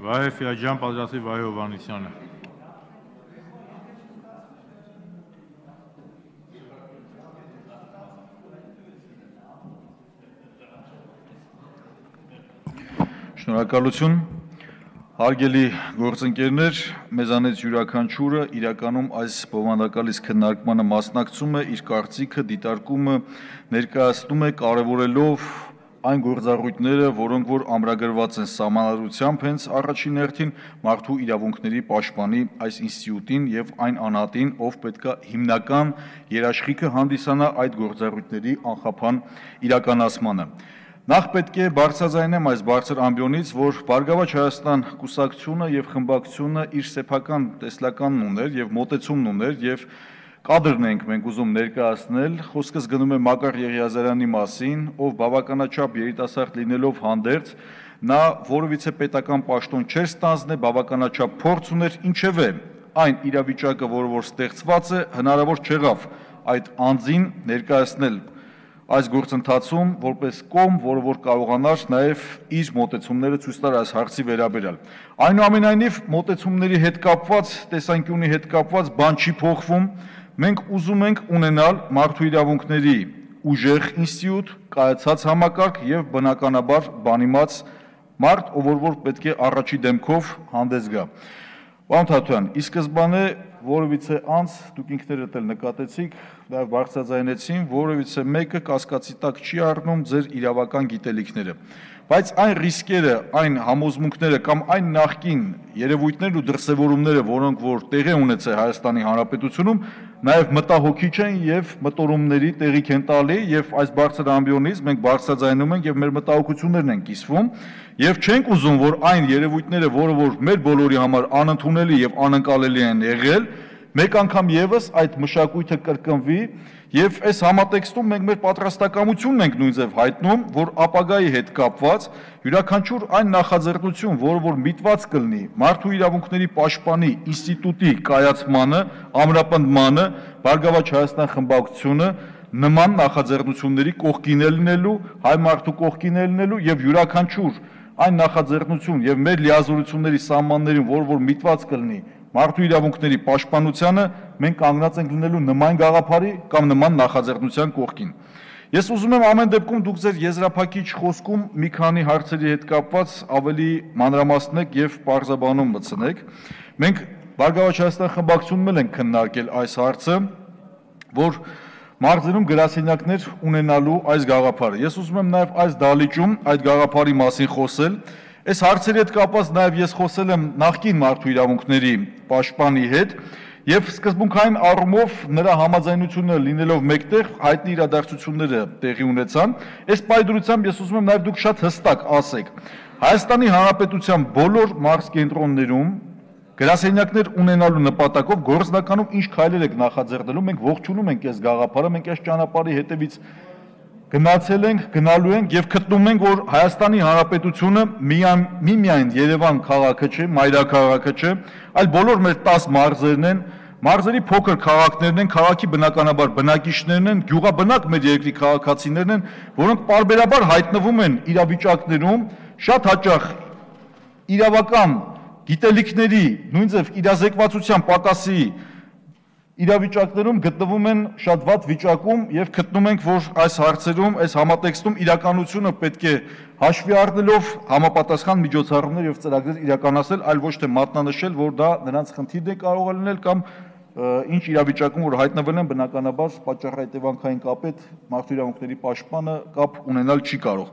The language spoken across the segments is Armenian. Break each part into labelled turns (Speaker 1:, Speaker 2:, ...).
Speaker 1: Վահե Ֆիաջան, պատրաստի Վահե Հովանեսյանը։
Speaker 2: Շնորհակալություն։ Հարգելի գործընկերներ, մեզանից յուրաքանչյուրը իրականում այս բովանդակալից քննարկմանը մասնակցում է, իր կարծիքը, դիտարկումը ներկայացնում է կարևորելով այն գործառույթները, որոնք որ ամրագրված են սահմանադրությամբ հենց առաջին հերթին մարդու իրավունքների պաշտպանի այս ինստիտուտին եւ այն անհատին, ով պետքա հիմնական երաշխիքը հանդիսանա այդ գործառույթների անխափան իրականացմանը։ Նախ պետք է բարձրաձայնեմ այս բարձր ամբիոնից, որ Բարգավաճ Հայաստան կուսակցությունը եւ խմբակցությունը իր սեփական տեսլականն ուներ եւ մոտեցումն ուներ եւ կադրն ենք մենք ուզում ներկայացնել։ Խոսքս գնում է Մակար Եղիազարյանի մասին, ով բավականաչափ երիտասարդ լինելով հանդերձ նա որովիցե պետական պաշտոն չէր ստանձնել, բավականաչափ փորձ ուներ, ինչևէ այն իրավիճակը, որը որ ստեղծված է, հնարավոր չեղավ այդ անձին ներկայացնել այս գործընթացում որպես կողմ, որը որ կարողանար նաև իր մոտեցումները ցույց տալ այս հարցի վերաբերյալ։ Այնուամենայնիվ մոտեցումների հետ կապված, տեսանկյունի հետ կապված բան չի փոխվում։ Մենք ուզում ենք ունենալ մարդու իրավունքների ուժեղ ինստիտուտ, կայացած համակարգ եւ բնականաբար բանիմաց մարդ, ով որ պետք է առաջի դեմքով հանդես գա։ Պարոն Թաթոյան, ի սկզբանե որովիցե անց դուք ինքներդ էլ նկատեցիք, նաև բարձրաձայնեցին, որովիցե մեկը կասկածի տակ չի առնում ձեր իրավական գիտելիքները։ Բայց այն ռիսկերը, այն համոզմունքները կամ այն նախքին երևույթներն ու դրսևորումները, որոնք որ տեղի ունեցել Հայաստանի Հանրապետությունում, նաև մտահոգիչ են եւ մտորումների տեղիք են տալի եւ այս բարձր ամբիոնից մենք բարձրաձայնում ենք եւ մեր մտահոգություններն են կիսվում եւ չենք ուզում որ այն երևույթները, որը որ մեր բոլորի համար անընդունելի եւ անընկալելի են եղել, մեկ անգամ եւս այդ մշակույթը կրկնվի եւ այս համատեքստում մենք մեր պատրաստակամությունն ենք նույնձև հայտնում, որ ապագայի հետ կապված յուրաքանչյուր այն նախաձեռնություն, որը որ միտված կլինի մարդու իրավունքների պաշտպանի ինստիտուտի կայացմանը, ամրապնդմանը, Բարգավաճ Հայաստան խմբակցությունը նման նախաձեռնությունների կողքին է լինելու, հայ մարդու կողքին է լինելու եւ յուրաքանչյուր այն նախաձեռնություն եւ մեր լիազորությունների սահմաններին, որ որ միտված կլինի մարդու իրավունքների պաշտպանությանը մենք կանգնած ենք լինելու նման գաղափարի կամ նման նախաձեռնության կողքին։ Ես ուզում եմ ամեն դեպքում դուք ձեր եզրափակիչ խոսքում մի քանի հարցերի հետ կապված ավելի մանրամասնեք եւ բարձաբանում մտցնեք։ Մենք Բարգավաճ Հայաստան խմբակցությունում ենք քննարկել այս հարցը, որ մարզերում գրասենյակներ ունենալու այս գաղափարը։ Ես ուզում եմ նաև այս դալիճում այդ գաղափարի մասին խոսել, Այս հարցերի հետ կապված նաև ես խոսել եմ նախկին մարդու իրավունքների պաշտպանի հետ եւ սկզբունքային առումով նրա համաձայնությունը լինելով մեկտեղ հայտնի իրադարձությունները տեղի ունեցան։ Այս պայդրությամբ ես ուզում եմ նաև դուք շատ հստակ ասեք։ Հայաստանի Հանրապետության բոլոր մարզ կենտրոններում գրասենյակներ ունենալու նպատակով գործնականում ինչ քայլեր եք նախաձեռնելու։ Մենք ողջունում ենք այս գաղափարը, մենք այս ճանապարհի հետևից գնացել ենք, գնալու ենք եւ գտնում ենք, որ Հայաստանի Հանրապետությունը միայն միմիայն Երևան քաղաքը չէ, մայրաքաղաքը չէ, այլ բոլոր մեր 10 մարզերն են, մարզերի փոքր քաղաքներն են, քաղաքի բնականաբար բնակիչներն են, գյուղաբնակ մեր երկրի քաղաքացիներն են, որոնք parberabar հայտնվում են իրավիճակներում շատ հաճախ իրավական գիտելիքների, նույնիսկ իրազեկվածության պակասի իրավիճակներում գտնվում են շատ վատ վիճակում եւ գտնում ենք, որ այս հարցերում, այս համատեքստում իրականությունը պետք է հաշվի առնելով համապատասխան միջոցառումներ եւ ծրագրեր իրականացնել, այլ ոչ թե մատնանշել, որ դա նրանց խնդիրն է կարող լինել կամ ինչ իրավիճակում որ հայտնվել են բնականաբար պատճառահետևանքային կապետ մարդու իրավունքների պաշտպանը կապ ունենալ չի կարող։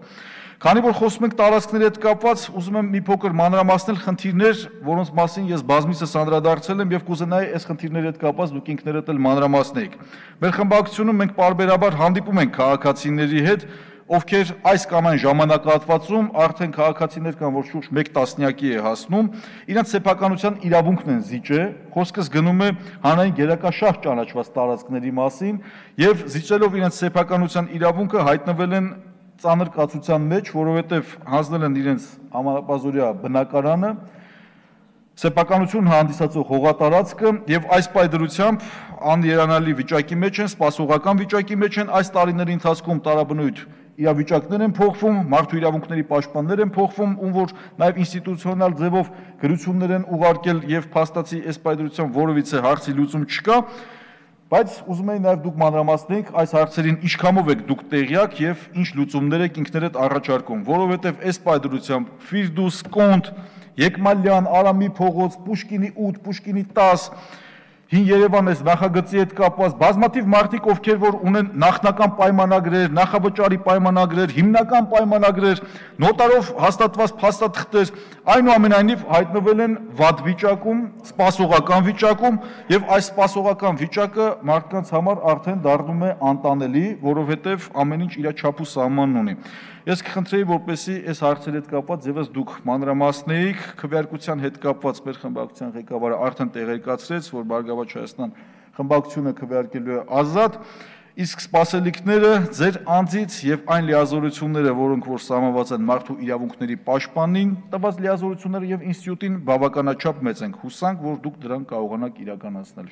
Speaker 2: Քանի որ խոսում ենք տարածքների հետ կապված, ուզում եմ մի փոքր մանրամասնել խնդիրներ, որոնց մասին ես բազմիցս անդրադարձել եմ եւ կուզենայի այս խնդիրների հետ կապված դուք ինքներդ էլ մանրամասնեիք։ Մեր խմբակցությունում մենք parberabar հանդիպում ենք քաղաքացիների հետ, ովքեր այս կամ այն ժամանակահատվածում արդեն քաղաքացիներ կան, որ շուրջ 1 տասնյակի է հասնում, իրենց սեփականության իրավունքն են զիջե, խոսքս գնում է հանրային գերակաշահ ճանաչված տարածքների մասին եւ զիջելով իրենց սեփականության իրավունքը հայտնվել են ծանր կացության մեջ, որովհետև հանձնել են իրենց ամառապազորյա բնակարանը, սեփականություն հանդիսացող հողատարածքը եւ այս պայդրությամբ աներանալի վիճակի մեջ են, սպասողական վիճակի մեջ են այս տարիների ընթացքում տարաբնույթ իրավիճակներ են փոխվում, մարդու իրավունքների պաշտպաններ են փոխվում, ում որ նաև ինստիտուցիոնալ ձևով գրություններ են ուղարկել եւ փաստացի այս պայդրության որովիցե հարցի լուծում չկա, բայց ուզում եի նաև դուք մանրամասնեիք այս հարցերին ինչքանով եք դուք տեղյակ եւ ինչ լուծումներ եք ինքներդ առաջարկում, որովհետեւ այս պայդրությամբ Ֆիրդուս Կոնտ, Եկմալյան, Արամի փողոց, Պուշկինի 8, Պուշկինի 10 Հին Երևան այս նախագծի հետ կապված բազմաթիվ մարդիկ, ովքեր որ ունեն նախնական պայմանագրեր, նախավճարի պայմանագրեր, հիմնական պայմանագրեր, նոտարով հաստատված փաստաթղթեր, այնուամենայնիվ հայտնվել են վատ վիճակում, սպասողական վիճակում, եւ այս սպասողական վիճակը մարդկանց համար արդեն դառնում է անտանելի, որովհետեւ ամեն ինչ իր չափ ու սահմանն ունի։ Ես կխնդրեի, որպեսի այս հարցերի հետ կապված եւս դուք մանրամասնեիք քվեարկության հետ կապված մեր խմբակցության ղեկավարը արդեն տեղեկացրեց, որ Բարգավաճ Հայաստան խմբակցությունը քվեարկելու է ազատ, իսկ սպասելիքները ձեր անձից եւ այն լիազորությունները, որոնք որ սահմանված են մարդու իրավունքների պաշտպանին, տված լիազորությունները եւ ինստիտուտին բավականաչափ մեծ են։ Հուսանք, որ դուք դրան կարողանաք իրականացնել։